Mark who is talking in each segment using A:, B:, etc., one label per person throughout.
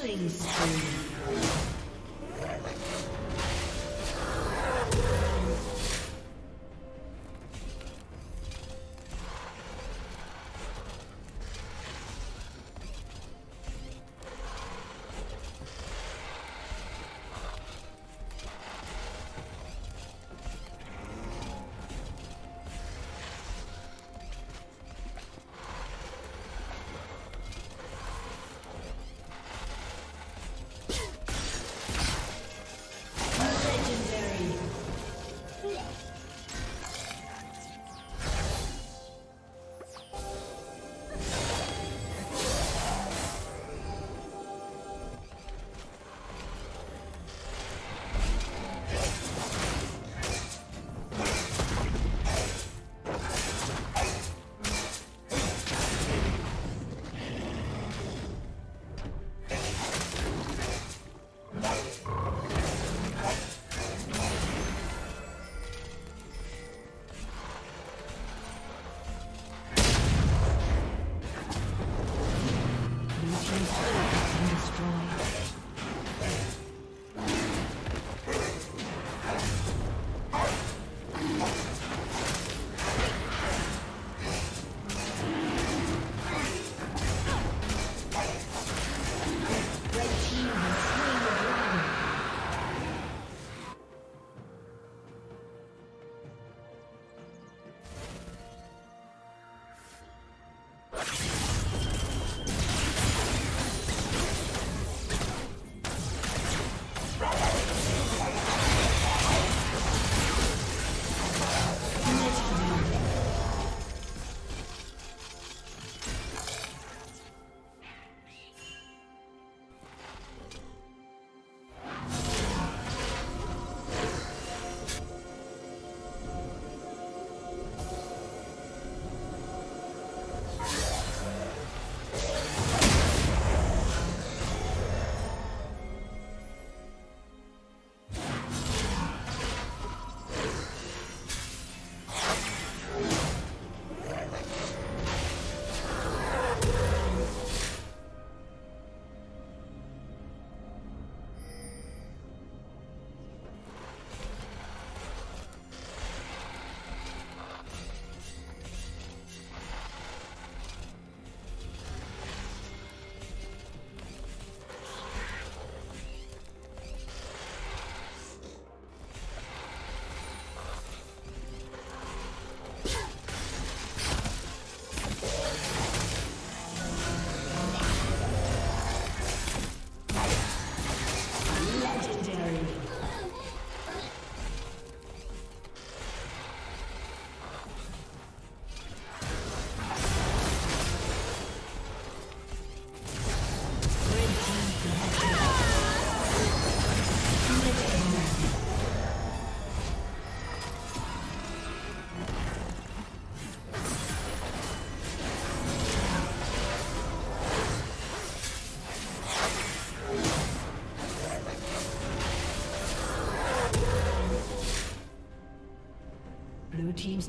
A: Killing spree.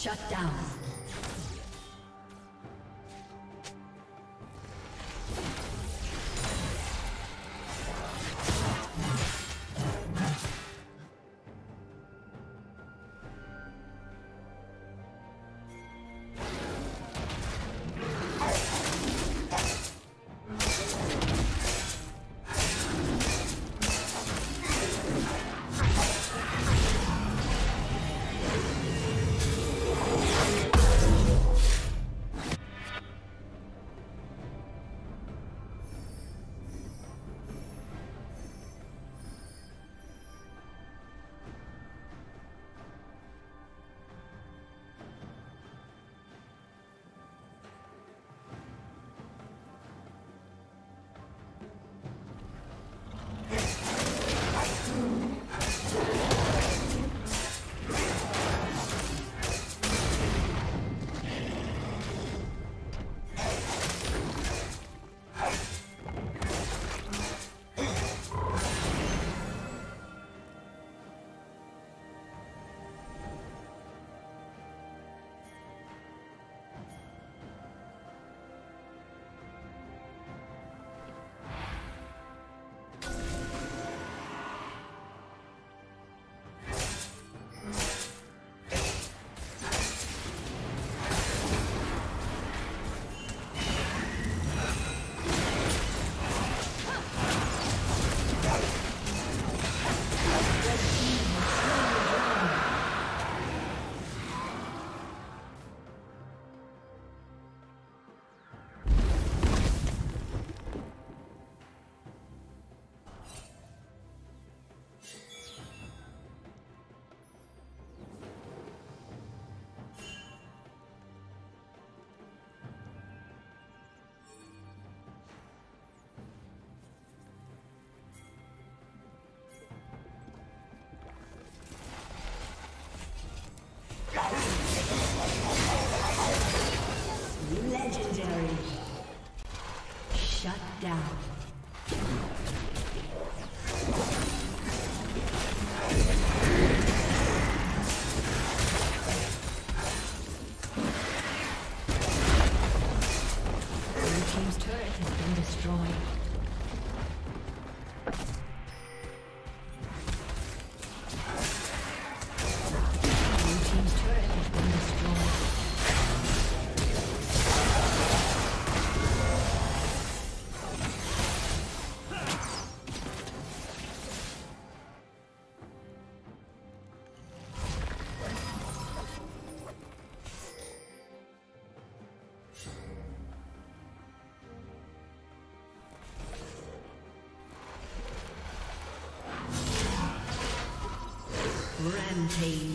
A: Shut down. Rampage.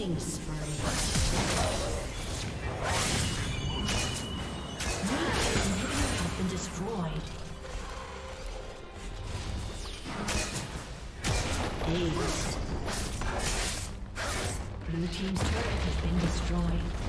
A: Killing spree. destroyed. Aced. Blue Team's turret has been destroyed.